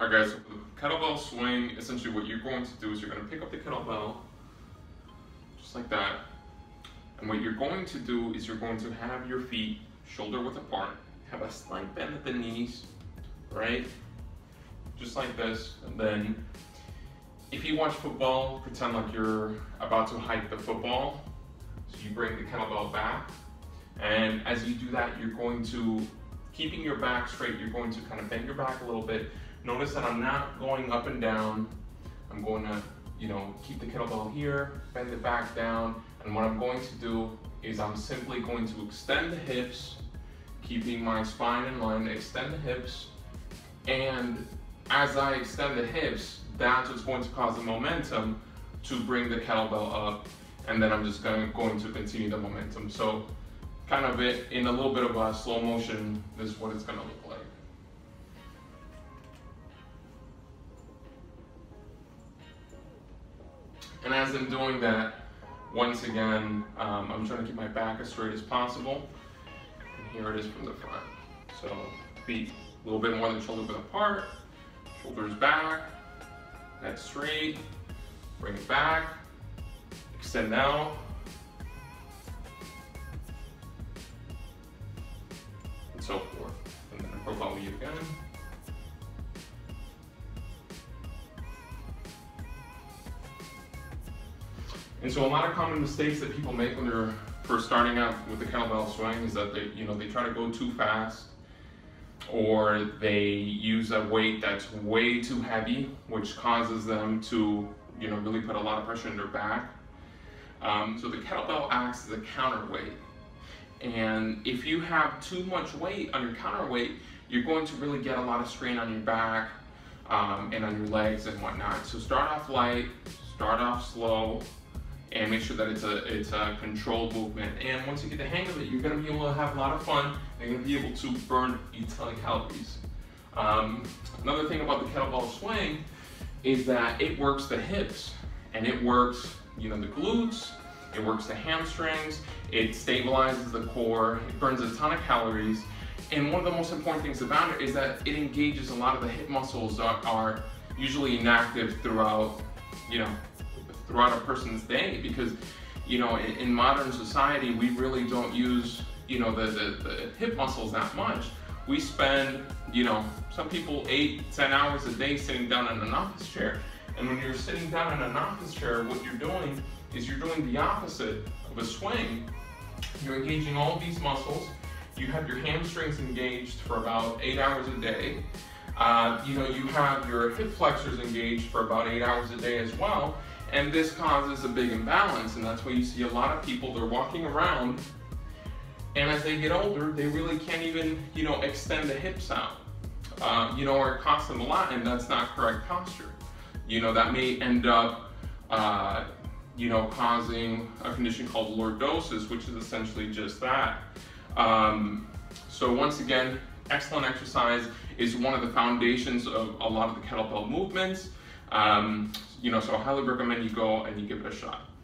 All right, guys, so kettlebell swing, essentially what you're going to do is you're going to pick up the kettlebell, just like that. And what you're going to do is you're going to have your feet shoulder width apart, have a slight bend at the knees, right? Just like this. And then if you watch football, pretend like you're about to hike the football. So you bring the kettlebell back. And as you do that, you're going to, keeping your back straight, you're going to kind of bend your back a little bit, Notice that I'm not going up and down. I'm going to, you know, keep the kettlebell here, bend it back down, and what I'm going to do is I'm simply going to extend the hips, keeping my spine in line, extend the hips, and as I extend the hips, that's what's going to cause the momentum to bring the kettlebell up, and then I'm just going, going to continue the momentum. So kind of it in a little bit of a slow motion, this is what it's gonna look like. And as I'm doing that, once again, um, I'm trying to keep my back as straight as possible. And here it is from the front. So feet a little bit more than shoulder width apart, shoulders back, head straight, bring it back, extend out, and so forth. And then I profile view again. And so a lot of common mistakes that people make when they're first starting out with the kettlebell swing is that they, you know, they try to go too fast or they use a weight that's way too heavy, which causes them to, you know, really put a lot of pressure in their back. Um, so the kettlebell acts as a counterweight. And if you have too much weight on your counterweight, you're going to really get a lot of strain on your back um, and on your legs and whatnot. So start off light, start off slow, and make sure that it's a it's a controlled movement. And once you get the hang of it, you're gonna be able to have a lot of fun. And you're gonna be able to burn a ton of calories. Um, another thing about the kettlebell swing is that it works the hips and it works, you know, the glutes, it works the hamstrings, it stabilizes the core, it burns a ton of calories. And one of the most important things about it is that it engages a lot of the hip muscles that are usually inactive throughout, you know, throughout a person's day because you know in, in modern society we really don't use you know the, the, the hip muscles that much. We spend you know some people eight ten hours a day sitting down in an office chair. And when you're sitting down in an office chair what you're doing is you're doing the opposite of a swing. You're engaging all these muscles. You have your hamstrings engaged for about eight hours a day. Uh, you know you have your hip flexors engaged for about eight hours a day as well and this causes a big imbalance, and that's why you see a lot of people, they're walking around, and as they get older, they really can't even, you know, extend the hips out. Uh, you know, or it costs them a lot, and that's not correct posture. You know, that may end up, uh, you know, causing a condition called lordosis, which is essentially just that. Um, so once again, excellent exercise is one of the foundations of a lot of the kettlebell movements. Um, you know, so I highly recommend you go and you give it a shot.